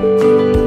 Música